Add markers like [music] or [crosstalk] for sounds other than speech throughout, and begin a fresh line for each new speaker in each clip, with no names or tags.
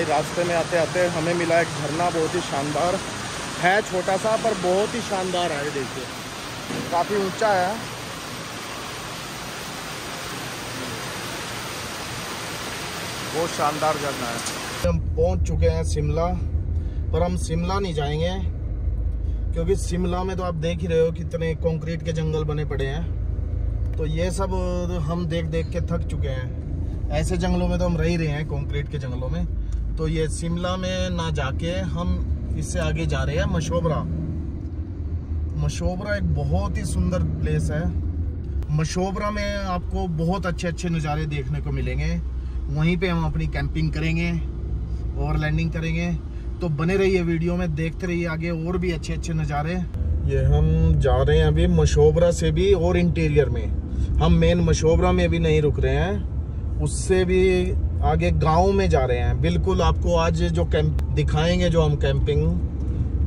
भाई, रास्ते में आते आते हमें मिला एक झरना, बहुत ही शानदार है छोटा सा, पर बहुत ही शानदार है देखिए। काफ़ी ऊँचा है। बहुत शानदार झरना है। हम पहुँच चुके हैं शिमला, पर हम शिमला नहीं जाएँगे, क्योंकि शिमला में तो आप देख ही रहे हो कितने कंक्रीट के जंगल बने पड़े हैं। तो ये सब हम देख देख के थक चुके हैं। ऐसे जंगलों में तो हम रह ही रहे हैं, कंक्रीट के जंगलों में। तो ये शिमला में ना जाके हम इससे आगे जा रहे हैं मशोबरा। मशोबरा एक बहुत ही सुंदर प्लेस है। मशोबरा में आपको बहुत अच्छे अच्छे नज़ारे देखने को मिलेंगे। वहीं पे हम अपनी कैंपिंग करेंगे और लैंडिंग करेंगे। तो बने रहिए वीडियो में, देखते रहिए आगे और भी अच्छे अच्छे नज़ारे। ये हम जा रहे हैं अभी मशोबरा से भी और इंटीरियर में। हम मेन मशोबरा में भी नहीं रुक रहे हैं। उससे भी आगे गाँव में जा रहे हैं। बिल्कुल आपको आज जो कैंप दिखाएँगे, जो हम कैंपिंग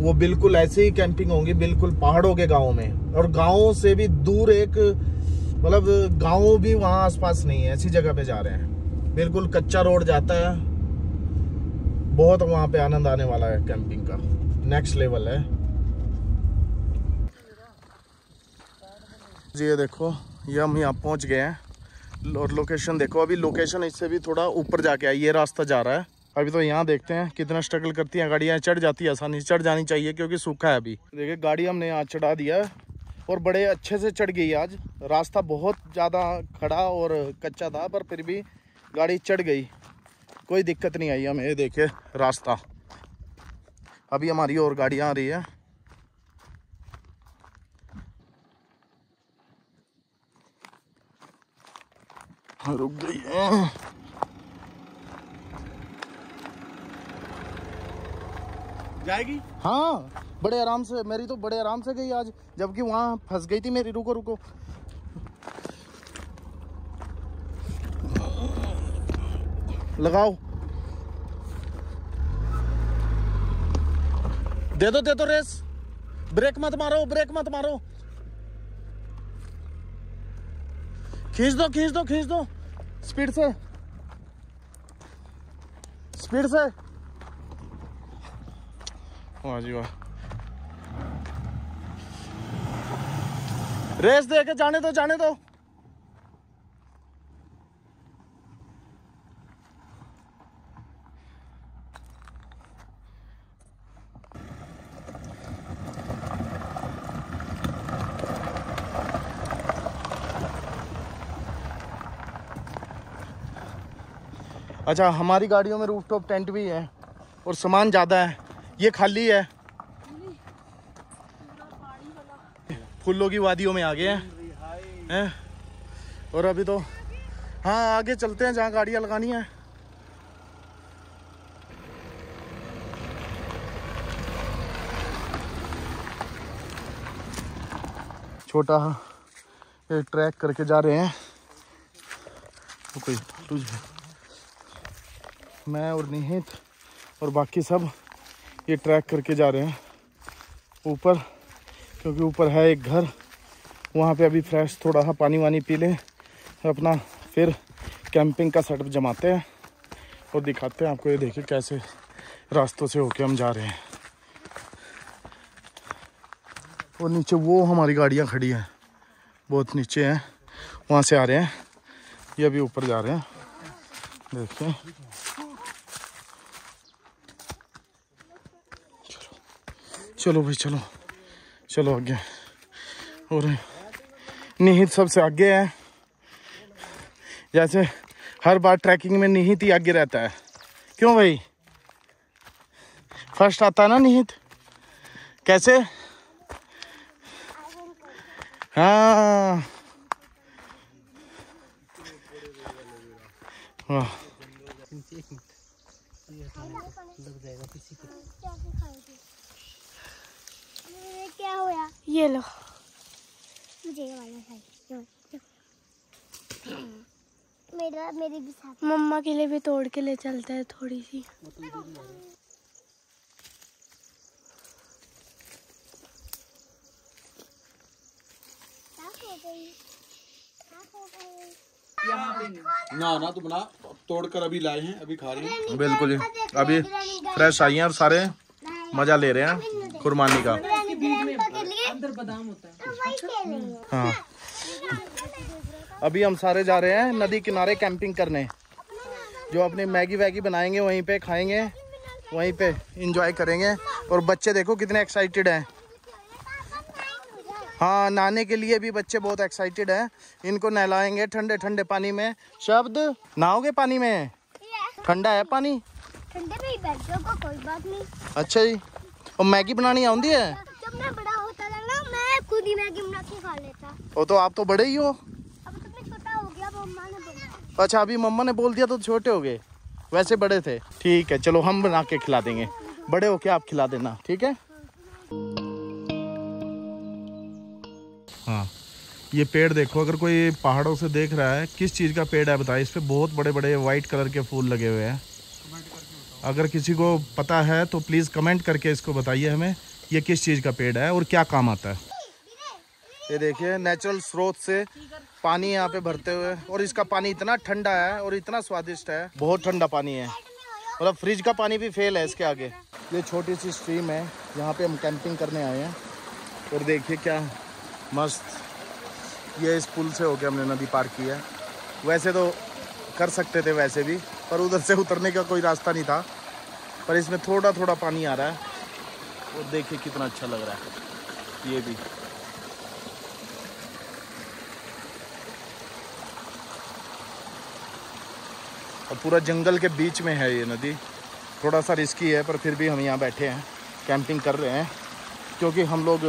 वो बिल्कुल ऐसे ही कैंपिंग होंगी, बिल्कुल पहाड़ों के गाँव में। और गाँव से भी दूर एक मतलब गाँव भी वहाँ आसपास नहीं है, ऐसी जगह पे जा रहे हैं। बिल्कुल कच्चा रोड जाता है। बहुत वहाँ पे आनंद आने वाला है कैंपिंग का। नेक्स्ट लेवल है। जी, ये देखो, ये हम यहाँ पहुँच गए हैं। और लोकेशन देखो, अभी लोकेशन इससे भी थोड़ा ऊपर जाके है ये रास्ता जा रहा है। अभी तो यहाँ देखते हैं कितना स्ट्रगल करती हैं गाड़ियाँ, चढ़ जाती है आसानी से, चढ़ जानी चाहिए क्योंकि सूखा है अभी। देखिए, गाड़ी हमने यहाँ चढ़ा दिया और बड़े अच्छे से चढ़ गई आज। रास्ता बहुत ज़्यादा खड़ा और कच्चा था, पर फिर भी गाड़ी चढ़ गई। कोई दिक्कत नहीं आई हमें देखे रास्ता। अभी हमारी और गाड़ियाँ आ रही है। रुक गई है।
जाएगी?
हाँ बड़े आराम से मेरी तो बड़े आराम से गई आज जबकि वहाँ फंस गई थी मेरी। रुको रुको। लगाओ। दे दो दे दो रेस। ब्रेक मत मारो ब्रेक मत मारो। खींच दो खींच दो खींच दो। स्पीड से। स्पीड से। वाह जी, वाह। रेस दे के जाने दो जाने दो। अच्छा हमारी गाड़ियों में रूफ टॉप टेंट भी है और सामान ज़्यादा है। ये खाली है। फूलों की वादियों में आ गए हैं। हैं? और अभी तो हाँ आगे चलते हैं जहाँ गाड़ियाँ लगानी है। छोटा ट्रैक करके जा रहे हैं। तो कोई तुझे मैं और निहित और बाकी सब ये ट्रैक करके जा रहे हैं ऊपर, क्योंकि ऊपर है एक घर। वहाँ पे अभी फ्रेश थोड़ा सा पानी वानी पी लें, अपना फिर कैंपिंग का सेटअप जमाते हैं और दिखाते हैं आपको। ये देखिए कैसे रास्तों से होके हम जा रहे हैं। और नीचे वो हमारी गाड़ियाँ खड़ी हैं, बहुत नीचे हैं, वहाँ से आ रहे हैं। ये अभी ऊपर जा रहे हैं, देखिए। चलो भाई, चलो। चलो आगे। और निहित सबसे आगे है। जैसे हर बार ट्रैकिंग में निहित ही आगे रहता है। क्यों भाई? फ़र्स्ट आता है ना निहित? कैसे? हाँ। वाह।
ये क्या हुआ
ये लो।
मुझे ये वाला चाहिए मेरा मेरे भी साथ।
मम्मा के लिए भी तोड़ के ले चलते हैं थोड़ी सी।
ना ना तू बना। तोड़कर अभी लाए हैं अभी खा रहे हैं।
बिल्कुल जी। अभी फ्रेश आई हैं और सारे मज़ा ले रहे हैं कुर्बानी का।
अंदर बादाम होता है।
खेलेंगे
हाँ। अभी हम सारे जा रहे हैं नदी किनारे कैंपिंग करने। जो अपनी मैगी वैगी बनाएँगे वहीं पे खाएँगे वहीं पे इंजॉय करेंगे। और बच्चे देखो कितने एक्साइटेड हैं। हाँ नहाने के लिए भी बच्चे बहुत एक्साइटेड हैं। इनको नहलाएँगे ठंडे ठंडे पानी में। शब्द नहाओगे पानी में? ठंडा है पानी?
ठंडे में ही बैठ जाओ कोई बात नहीं।
अच्छा जी। और मैगी बनानी आती है
जब मैं बड़ा होता था ना मैं खुद ही मैगी बना के खा लेता।
वो तो आप तो बड़े ही हो।
अब तो मैं छोटा हो गया अम्मा ने बोला।
अच्छा अभी मम्मा ने बोल दिया तो छोटे हो गए। वैसे बड़े थे। ठीक है चलो हम बना के खिला देंगे। बड़े हो के आप खिला देना ठीक है? हाँ ये पेड़ देखो अगर कोई पहाड़ों से देख रहा है किस चीज़ का पेड़ है बताइए। इस पे बहुत बड़े बड़े वाइट कलर के फूल लगे हुए हैं। अगर किसी को पता है तो प्लीज़ कमेंट करके इसको बताइए हमें ये किस चीज़ का पेड़ है और क्या काम आता है। ये देखिए नेचुरल स्रोत से पानी यहाँ पे भरते हुए, और इसका पानी इतना ठंडा है और इतना स्वादिष्ट है। बहुत ठंडा पानी है। मतलब फ्रिज का पानी भी फेल है इसके आगे। ये छोटी सी स्ट्रीम है, यहाँ पे हम कैंपिंग करने आए हैं। और देखिए क्या मस्त ये इस पुल से होके हमने नदी पार की है। वैसे तो कर सकते थे वैसे भी, पर उधर से उतरने का कोई रास्ता नहीं था। पर इसमें थोड़ा थोड़ा पानी आ रहा है। और देखिए कितना अच्छा लग रहा है। ये भी। और पूरा जंगल के बीच में है ये नदी। थोड़ा सा रिस्की है, पर फिर भी हम यहाँ बैठे हैं कैंपिंग कर रहे हैं। क्योंकि हम लोग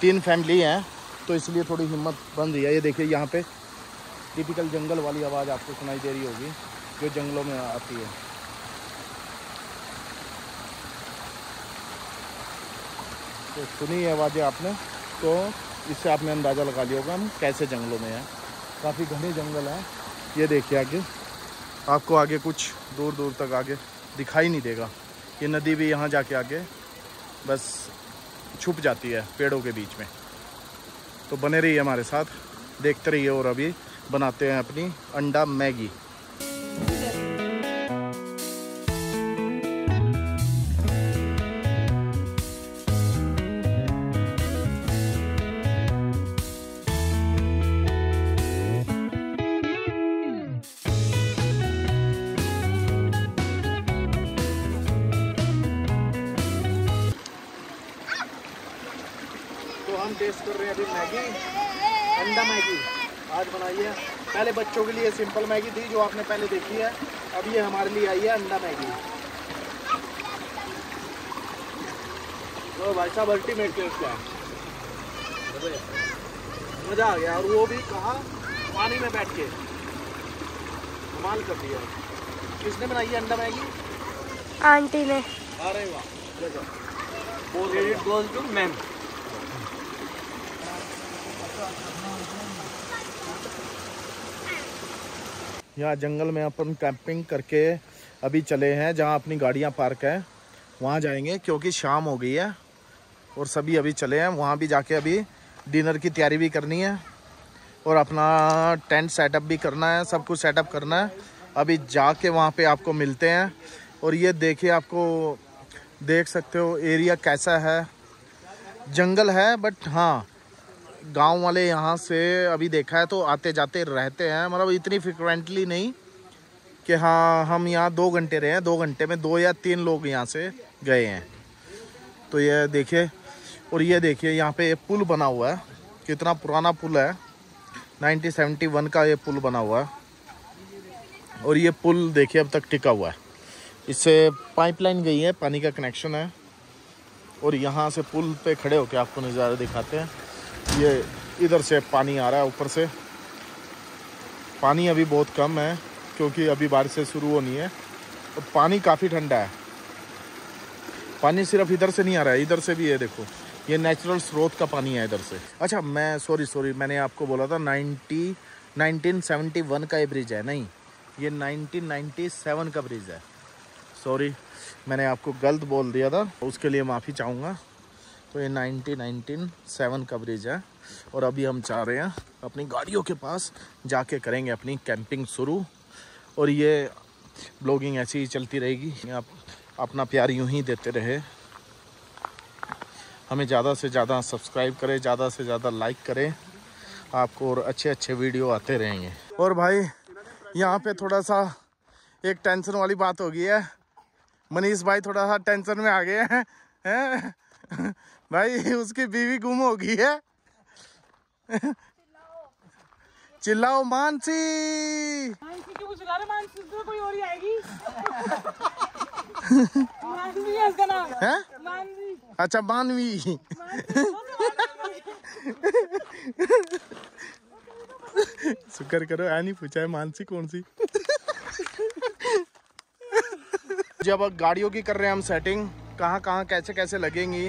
तीन फैमिली हैं तो इसलिए थोड़ी हिम्मत बन रही है। ये देखिए यहाँ पे टिपिकल जंगल वाली आवाज़ आपको सुनाई दे रही होगी, जो जंगलों में आती है। तो सुनी ये आवाज़ें आपने तो इससे आपने अंदाज़ा लगा लिया होगा हम कैसे जंगलों में हैं। काफ़ी घने जंगल हैं। ये देखिए आगे। आपको आगे कुछ दूर दूर तक आगे दिखाई नहीं देगा। ये नदी भी यहाँ जाके आगे बस छुप जाती है पेड़ों के बीच में। तो बने रहिए हमारे साथ, देखते रहिए और अभी बनाते हैं अपनी अंडा मैगी। टेस्ट कर रहे हैं अभी मैगी। अंडा मैगी। आज बनाई है। पहले बच्चों के लिए सिंपल मैगी थी जो आपने पहले देखी है। अब ये हमारे लिए आई है अंडा मैगी। तो भाई साहब अल्टीमेट टेस्ट है। मज़ा आ गया। और वो भी कहा पानी में बैठ के। कमाल कर दिया। किसने बनाई है अंडा मैगी?
आंटी ने।
अरे वाह गजब बहुत
क्रेडिट गोज टू मैम
यहाँ जंगल में अपन कैंपिंग करके अभी चले हैं, जहाँ अपनी गाड़ियाँ पार्क है। वहाँ जाएँगे, क्योंकि शाम हो गई है और सभी अभी चले हैं। वहाँ भी जाके अभी डिनर की तैयारी भी करनी है और अपना टेंट सेटअप भी करना है, सब कुछ सेटअप करना है। अभी जाके वहाँ पे आपको मिलते हैं और ये देखिए आपको, देख सकते हो एरिया कैसा है। जंगल है बट हाँ गाँव वाले यहाँ से अभी देखा है तो आते जाते रहते हैं मतलब इतनी फ्रिक्वेंटली नहीं कि हाँ हम यहाँ दो घंटे रहे हैं, दो घंटे में दो या तीन लोग यहाँ से गए हैं। तो ये देखिए, और ये देखिए यहाँ पे ये पुल बना हुआ है, कितना पुराना पुल है। 1971 का ये पुल बना हुआ है। और ये पुल देखिए अब तक टिका हुआ है। इससे पाइपलाइन गई है, पानी का कनेक्शन है। और यहाँ से पुल पे खड़े होकर आपको नज़ारा दिखाते हैं। ये इधर से पानी आ रहा है ऊपर से। पानी अभी बहुत कम है, क्योंकि अभी बारिशें शुरू होनी है। और पानी काफ़ी ठंडा है। पानी सिर्फ़ इधर से नहीं आ रहा है, इधर से भी है देखो। ये नेचुरल स्रोत का पानी है इधर से। अच्छा मैं सॉरी सॉरी मैंने आपको बोला था 90 1971 का ये ब्रिज है, नहीं। ये 1997 का ब्रिज है। सॉरी मैंने आपको गलत बोल दिया था, उसके लिए माफ़ी चाहूँगा। तो ये 1997 का ब्रिज है। और अभी हम चाह रहे हैं अपनी गाड़ियों के पास, जाके करेंगे अपनी कैंपिंग शुरू। और ये ब्लॉगिंग ऐसी ही चलती रहेगी। आप अपना प्यार यूँ ही देते रहे। हमें ज़्यादा से ज़्यादा सब्सक्राइब करें, ज़्यादा से ज़्यादा लाइक करें। आपको और अच्छे अच्छे वीडियो आते रहेंगे। और भाई, यहाँ पे थोड़ा सा एक टेंशन वाली बात हो गई है। मनीष भाई थोड़ा सा टेंशन में आ गए हैं? भाई उसकी बीवी गुम हो गई है। चिल्लाओ मानसी।
मानसी क्यों बुला रहे मानसी तो कोई और ही आएगी। है इसका नाम।
है? अच्छा मानवी। शुक्र करो ऐ नहीं पूछा है मानसी कौन सी? जब गाड़ियों की कर रहे हैं हम सेटिंग कहाँ कहाँ कैसे कैसे लगेंगी?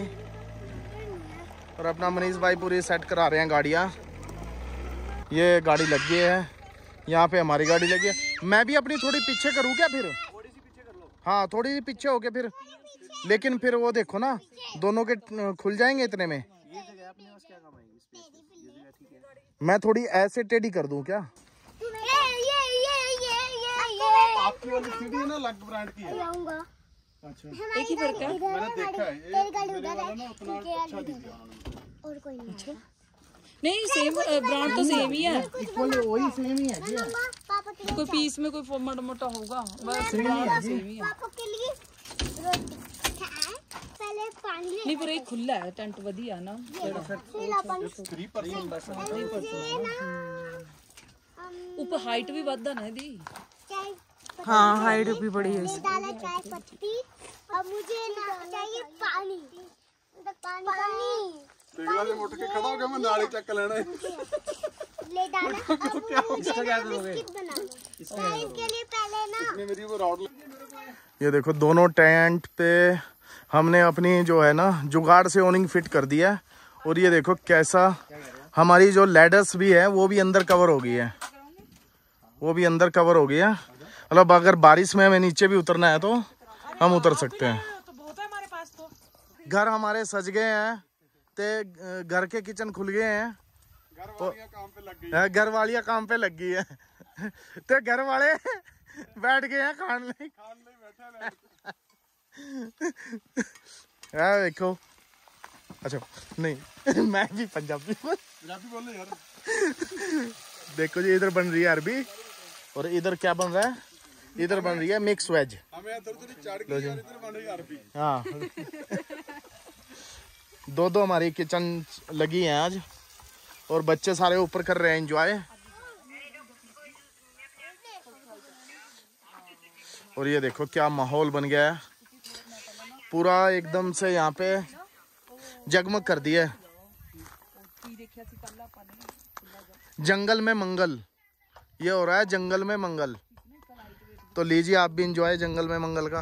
और अपना मनीष भाई पूरी सेट करा रहे हैं गाड़ियाँ। ये गाड़ी लग गई है। यहाँ पे हमारी गाड़ी लगी है। मैं भी अपनी थोड़ी पीछे करूँ क्या फिर? हाँ थोड़ी सी पीछे हो के फिर। लेकिन फिर वो देखो ना दोनों के खुल जाएँगे इतने में? मैं थोड़ी ऐसे टेढ़ी कर दूँ क्या?
ये ये ये ये ये ये।
आपकी वाली सीढ़ी है ना अलग ब्रांड की है। अच्छा।
एक ही फ़र्क है
मैंने देखा है
तेरी गाड़ी उधर है। उनके
अच्छा
और कोई नहीं अच्छा।
नहीं सेम ब्रांड तो सेम ही है।
इक्वल वही सेम ही है जी।
कोई पीस में कोई मोटा मोटा होगा? बस सेम ही है।
पापा के लिए पहले
नहीं पर एक खुला है टेंट
बढ़िया ना। ऊपर हाइट भी बढ़ा ना
दी। हाँ हाइट भी बड़ी है
मुझे
चाहिए पानी। पानी। [laughs]
ये देखो दोनों टेंट पे हमने अपनी जो है ना जुगाड़ से ओनिंग फिट कर दिया है। और ये देखो कैसा हमारी जो लेडर्स भी है वो भी अंदर कवर हो गई है। वो भी अंदर कवर हो गई है। मतलब अगर बारिश में हमें नीचे भी उतरना है तो हम उतर सकते हैं।
तो है हमारे पास तो
घर हमारे सज गए हैं ते घर के किचन खुल गए हैं।
घर वालियाँ काम पे लग गई
है, घर वालियाँ काम पे लग गई है। ते घर वाले [laughs] बैठ गए हैं खाने
ले। [laughs]
देखो। अच्छा नहीं [laughs] मैं भी पंजाबी
पंजाबी बोले यार।
देखो जी इधर बन रही है अरबी। और इधर क्या बन रहा है? इधर बन रही है मिक्स वेज हाँ दो दो हमारी किचन लगी है आज और बच्चे सारे ऊपर कर रहे हैं एंजॉय और ये देखो क्या माहौल बन गया है। पूरा एकदम से यहाँ पे जगमग कर दिया है। जंगल में मंगल। ये हो रहा है जंगल में मंगल। तो लीजिए आप भी इंजॉय जंगल में मंगल का।